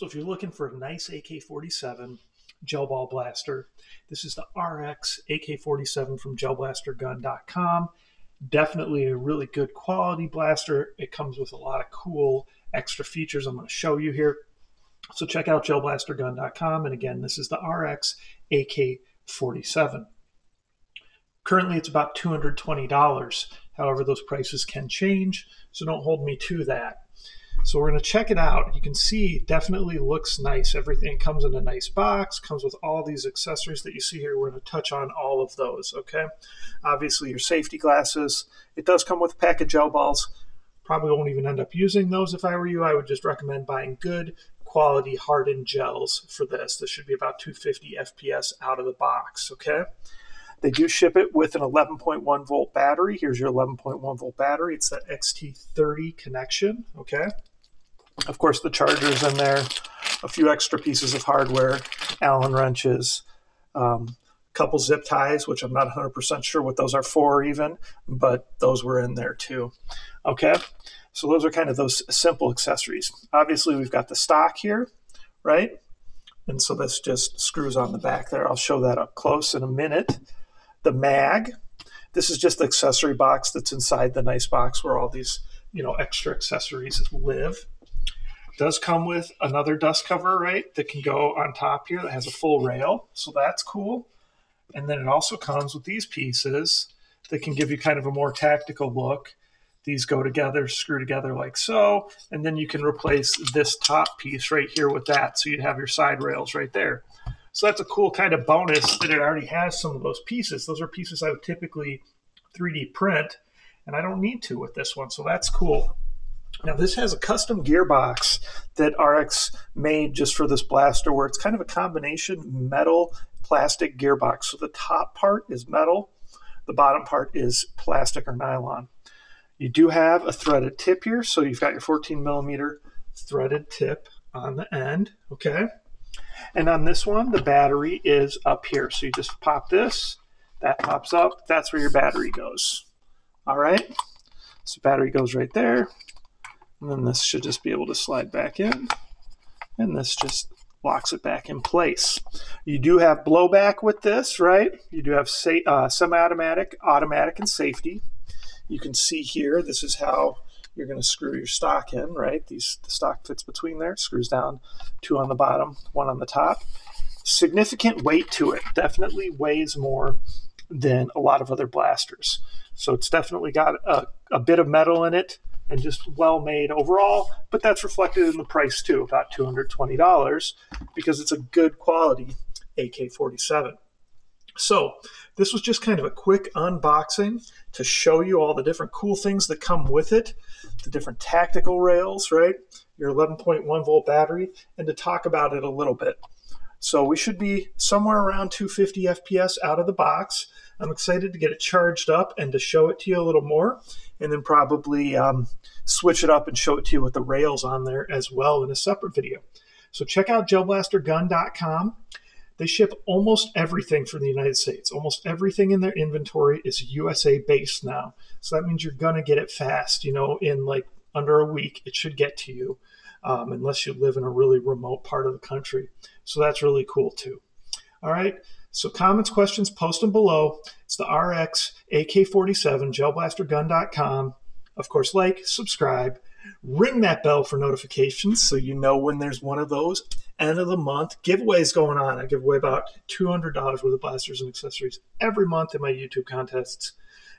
So if you're looking for a nice AK-47 gel ball blaster, this is the RX AK-47 from gelblastergun.com. Definitely a really good quality blaster. It comes with a lot of cool extra features I'm going to show you here. So check out gelblastergun.com. And again, this is the RX AK-47. Currently, it's about $220. However, those prices can change, so don't hold me to that. So we're going to check it out. You can see definitely looks nice. Everything comes in a nice box, comes with all these accessories that you see here. We're going to touch on all of those, okay? Obviously your safety glasses. It does come with a pack of gel balls. Probably won't even end up using those if I were you. I would just recommend buying good quality hardened gels for this. This should be about 250 FPS out of the box, okay? They do ship it with an 11.1 volt battery. Here's your 11.1 volt battery. It's that XT30 connection, okay? Of course, the charger's in there, a few extra pieces of hardware, Allen wrenches, um, a couple zip ties, which I'm not 100% sure what those are for even, but those were in there too. Okay, so those are kind of those simple accessories. Obviously, we've got the stock here, right? And so this just screws on the back there. I'll show that up close in a minute. The mag, this is just the accessory box that's inside the nice box where all these, you know, extra accessories live does come with another dust cover, right, that can go on top here that has a full rail. So that's cool. And then it also comes with these pieces that can give you kind of a more tactical look. These go together, screw together like so, and then you can replace this top piece right here with that. So you'd have your side rails right there. So that's a cool kind of bonus that it already has some of those pieces. Those are pieces I would typically 3D print, and I don't need to with this one. So that's cool. Now, this has a custom gearbox that RX made just for this blaster, where it's kind of a combination metal plastic gearbox. So the top part is metal, the bottom part is plastic or nylon. You do have a threaded tip here, so you've got your 14 millimeter threaded tip on the end, okay? And on this one, the battery is up here. So you just pop this, that pops up, that's where your battery goes. All right? So battery goes right there. And then this should just be able to slide back in. And this just locks it back in place. You do have blowback with this, right? You do have uh, semi-automatic, automatic, and safety. You can see here, this is how you're going to screw your stock in, right? These The stock fits between there, screws down, two on the bottom, one on the top. Significant weight to it, definitely weighs more than a lot of other blasters. So it's definitely got a, a bit of metal in it, and just well made overall, but that's reflected in the price too, about $220 because it's a good quality AK 47. So, this was just kind of a quick unboxing to show you all the different cool things that come with it, the different tactical rails, right? Your 11.1 volt battery, and to talk about it a little bit. So, we should be somewhere around 250 FPS out of the box. I'm excited to get it charged up and to show it to you a little more, and then probably um, switch it up and show it to you with the rails on there as well in a separate video. So check out gelblastergun.com. They ship almost everything from the United States. Almost everything in their inventory is USA based now. So that means you're going to get it fast. You know, in like under a week, it should get to you, um, unless you live in a really remote part of the country. So that's really cool too. All right. So comments, questions, post them below. It's the RX AK47 gelblastergun.com. Of course, like, subscribe, ring that bell for notifications so you know when there's one of those. End of the month giveaways going on. I give away about $200 worth of blasters and accessories every month in my YouTube contests.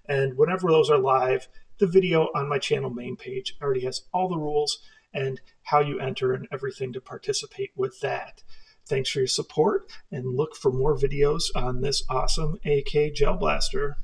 And whenever those are live, the video on my channel main page already has all the rules and how you enter and everything to participate with that. Thanks for your support and look for more videos on this awesome AK Gel Blaster.